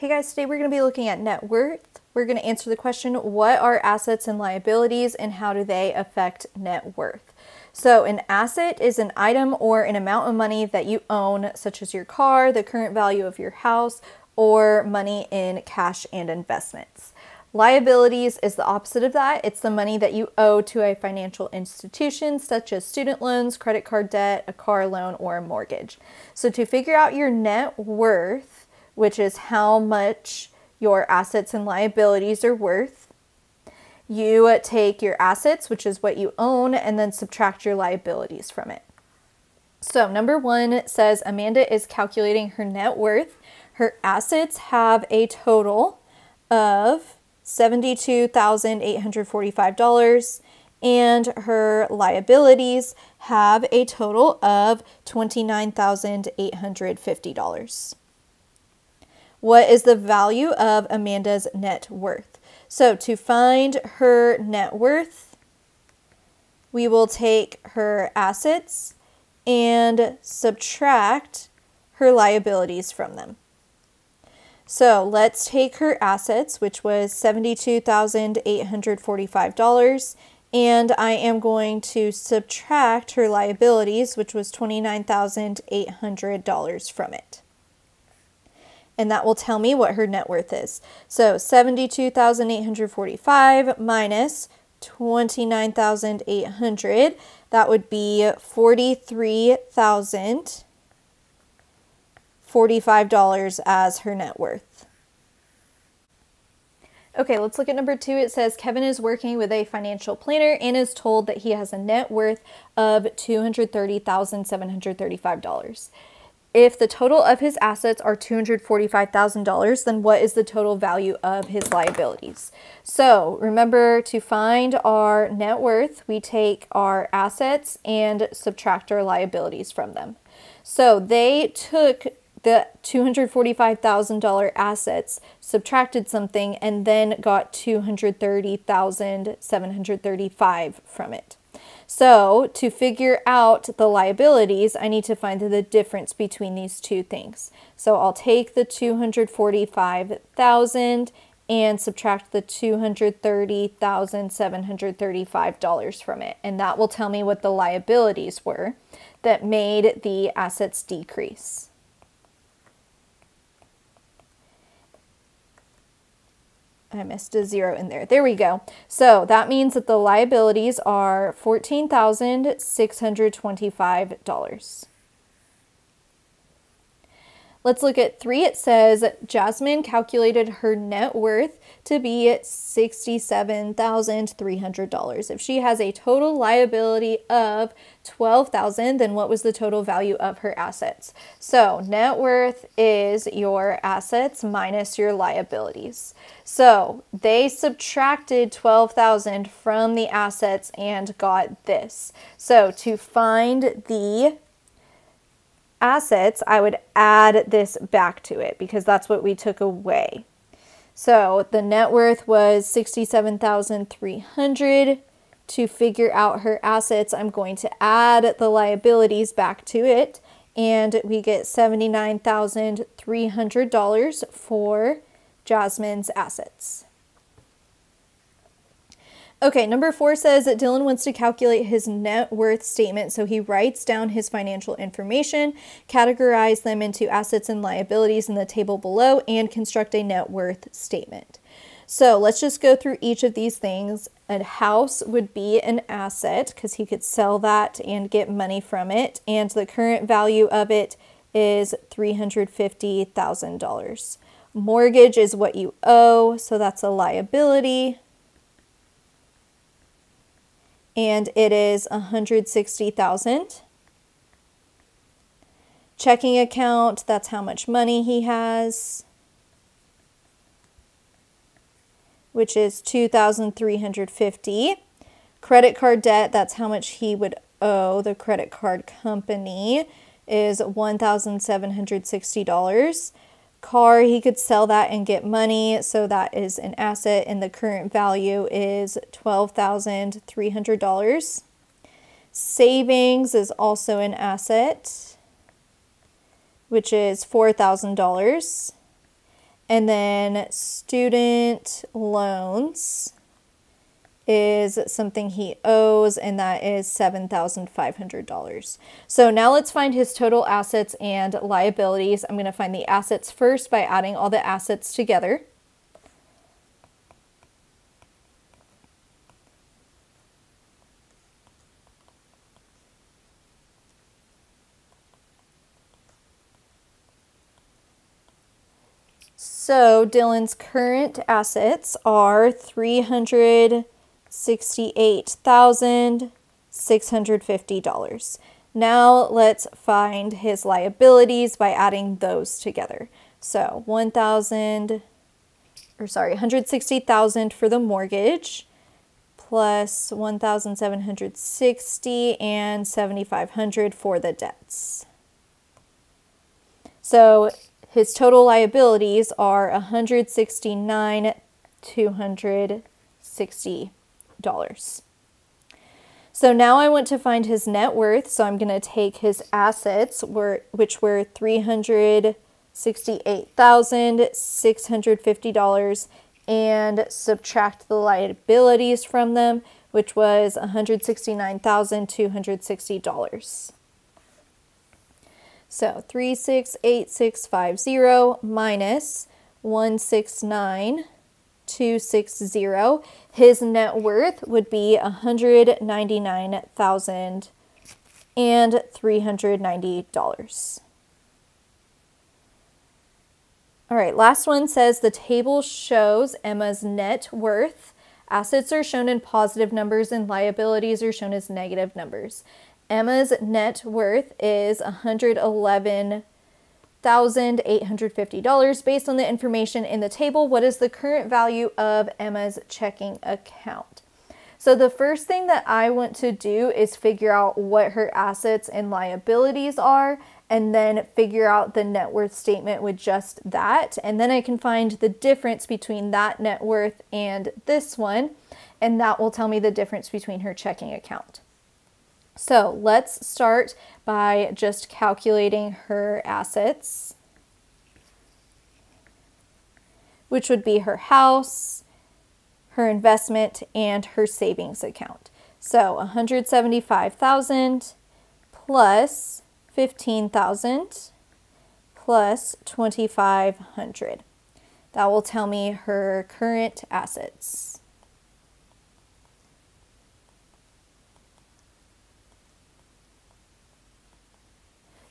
Hey guys, today we're going to be looking at net worth. We're going to answer the question what are assets and liabilities and how do they affect net worth? So, an asset is an item or an amount of money that you own, such as your car, the current value of your house, or money in cash and investments. Liabilities is the opposite of that. It's the money that you owe to a financial institution, such as student loans, credit card debt, a car loan, or a mortgage. So, to figure out your net worth, which is how much your assets and liabilities are worth. You take your assets, which is what you own, and then subtract your liabilities from it. So, number one says Amanda is calculating her net worth. Her assets have a total of $72,845 and her liabilities have a total of $29,850 what is the value of Amanda's net worth. So to find her net worth, we will take her assets and subtract her liabilities from them. So let's take her assets, which was $72,845, and I am going to subtract her liabilities, which was $29,800 from it and that will tell me what her net worth is. So 72,845 minus 29,800, that would be $43,045 as her net worth. Okay, let's look at number two. It says Kevin is working with a financial planner and is told that he has a net worth of $230,735. If the total of his assets are $245,000, then what is the total value of his liabilities? So remember to find our net worth, we take our assets and subtract our liabilities from them. So they took the $245,000 assets, subtracted something, and then got 230,735 from it. So to figure out the liabilities, I need to find the difference between these two things. So I'll take the 245,000 and subtract the $230,735 from it. And that will tell me what the liabilities were that made the assets decrease. I missed a zero in there. There we go. So that means that the liabilities are $14,625. Let's look at three. It says Jasmine calculated her net worth to be $67,300. If she has a total liability of 12,000, then what was the total value of her assets? So, net worth is your assets minus your liabilities. So, they subtracted 12,000 from the assets and got this. So, to find the assets, I would add this back to it because that's what we took away. So the net worth was 67,300. To figure out her assets, I'm going to add the liabilities back to it and we get $79,300 for Jasmine's assets. Okay, number four says that Dylan wants to calculate his net worth statement, so he writes down his financial information, categorize them into assets and liabilities in the table below, and construct a net worth statement. So let's just go through each of these things. A house would be an asset because he could sell that and get money from it, and the current value of it is $350,000. Mortgage is what you owe, so that's a liability and it is 160,000. Checking account, that's how much money he has, which is 2,350. Credit card debt, that's how much he would owe the credit card company is $1,760 car, he could sell that and get money. So that is an asset, and the current value is $12,300. Savings is also an asset, which is $4,000. And then student loans is something he owes, and that is $7,500. So now let's find his total assets and liabilities. I'm going to find the assets first by adding all the assets together. So Dylan's current assets are 300 $68,650. Now let's find his liabilities by adding those together. So 1,000 or sorry, 160,000 for the mortgage plus 1,760 and 7,500 for the debts. So his total liabilities are 169,260 dollars. So now I want to find his net worth. So I'm going to take his assets, were which were $368,650, and subtract the liabilities from them, which was $169,260. So 368650 minus 169 260 his net worth would be $199,390. All right, last one says the table shows Emma's net worth. Assets are shown in positive numbers and liabilities are shown as negative numbers. Emma's net worth is 111 $1,850 based on the information in the table. What is the current value of Emma's checking account? So the first thing that I want to do is figure out what her assets and liabilities are and then figure out the net worth statement with just that. And then I can find the difference between that net worth and this one. And that will tell me the difference between her checking account. So let's start by just calculating her assets, which would be her house, her investment, and her savings account. So 175,000 plus 15,000 plus 2,500. That will tell me her current assets.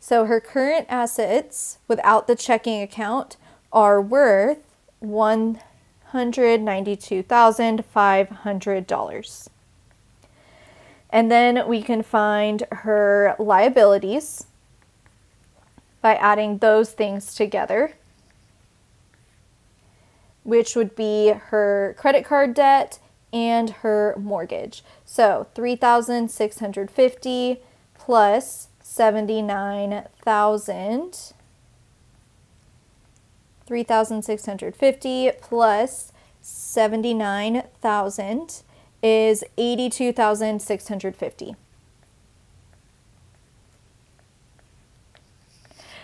So her current assets without the checking account are worth $192,500. And then we can find her liabilities by adding those things together, which would be her credit card debt and her mortgage. So 3,650 plus 79,000 3,650 plus 79,000 is 82,650.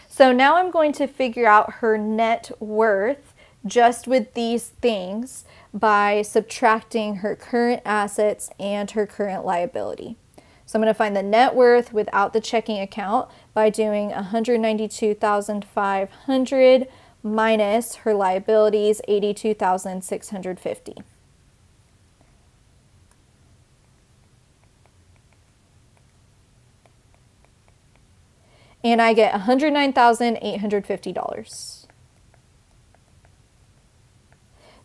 So now I'm going to figure out her net worth just with these things by subtracting her current assets and her current liability. So I'm going to find the net worth without the checking account by doing 192,500 minus her liabilities 82,650. And I get $109,850.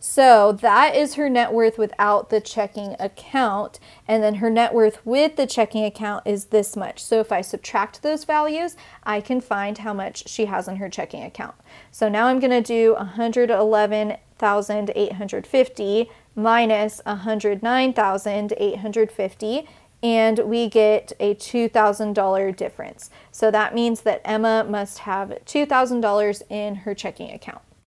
So that is her net worth without the checking account. And then her net worth with the checking account is this much. So if I subtract those values, I can find how much she has in her checking account. So now I'm going to do 111,850 minus 109,850 and we get a $2,000 difference. So that means that Emma must have $2,000 in her checking account.